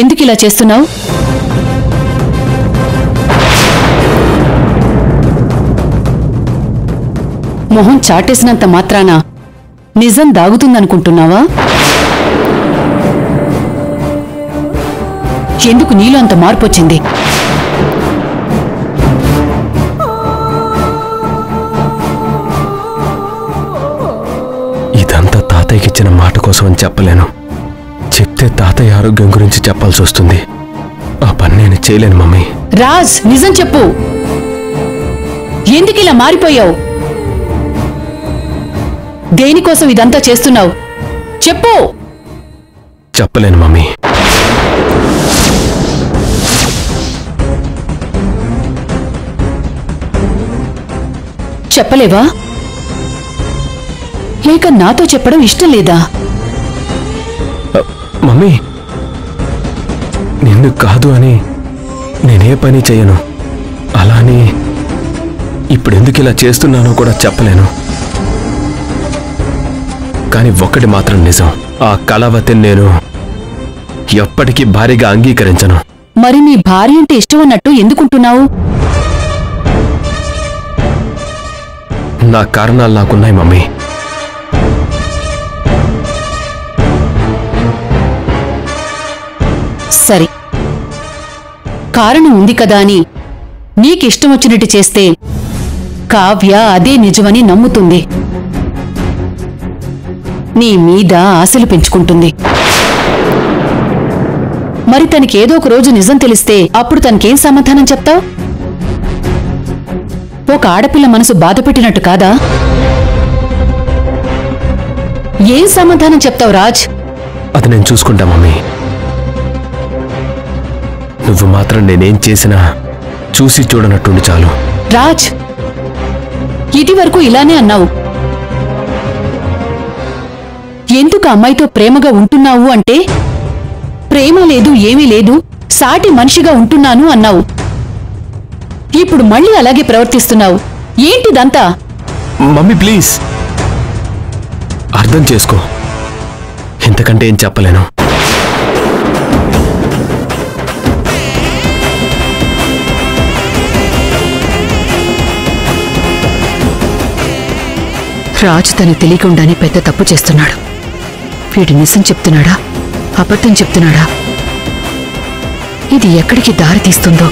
ఎందుకు ఇలా చేస్తున్నావు? మొహం చాటేసినంత మాత్రాన నిజం దాగుతుందనుకుంటున్నావా? ఎందుకు నీలో అంత మార్పు వచ్చింది ఇదంతా తాతయ్యకి ఇచ్చిన మాట కోసం అని చెప్పలేను. చెప్తే తాతయ్య ఆరోగ్యం గురించి చెప్పాల్సి వస్తుంది. ఆ పని నేను చేయలేను మమ్మీ. రాజ్ నిజం చెప్పు. ఎందుకు ఇలా మారిపోయావు? దేనికోసం ఇదంతా చేస్తున్నావు? చెప్పు. చెప్పలేను మమ్మీ. చెప్పలేవా? లేక నాతో చెప్పడం ఇష్టం లేదా? మమ్మీ నిన్ను కాదు అని నేనే పని చేయను. అలా అని ఇప్పుడు ఎందుకు ఇలా చేస్తున్నానో కూడా చెప్పలేను. కానీ ఒక్కటి మాత్రం నిజం ఆ కళావతిని నేను ఎప్పటికీ భారీగా అంగీకరించను. మరి నీ భార్య అంటే ఇష్టం అన్నట్టు ఎందుకుంటున్నావు? నా కారణాలు నాకున్నాయి మమ్మీ. సరే. కారణం ఉంది కదా అని నీకిష్టం వచ్చినట్టు చేస్తే కావ్య అదే నిజమని నమ్ముతుంది. నీ మీద ఆశలు పెంచుకుంటుంది. మరి తనకి ఏదో ఒక రోజు నిజం తెలిస్తే అప్పుడు తనకేం సమాధానం చెప్తావు? ఒక ఆడపిల్ల మనసు బాధపెట్టినట్టు కాదా? ఏం సమాధానం చెప్తావు రాజ్? అది నేను చూసుకుంటా మమ్మీ. నువ్వు మాత్రం నేనేం చేసినా చూసి చూడనట్టుండి చాలు. రాజ్ ఇది వరకు ఇలానే అన్నావు. ఎందుకు అమ్మాయితో ప్రేమగా ఉంటున్నావు అంటే ప్రేమ లేదు ఏమీ లేదు సాటి మనిషిగా ఉంటున్నాను అన్నావు. ఇప్పుడు మళ్ళీ అలాగే ప్రవర్తిస్తున్నావు. ఏంటిదంతా? Mummy please. అర్థం చేసుకో. ఇంతకంటే ఏం చెప్పలేను. రాజు తను తెలియకుండానే పెద్ద తప్పు చేస్తున్నాడు. వీడు నిజం చెప్తున్నాడా? అబద్ధం చెప్తున్నాడా? ఇది ఎక్కడికి దారి తీస్తుందో?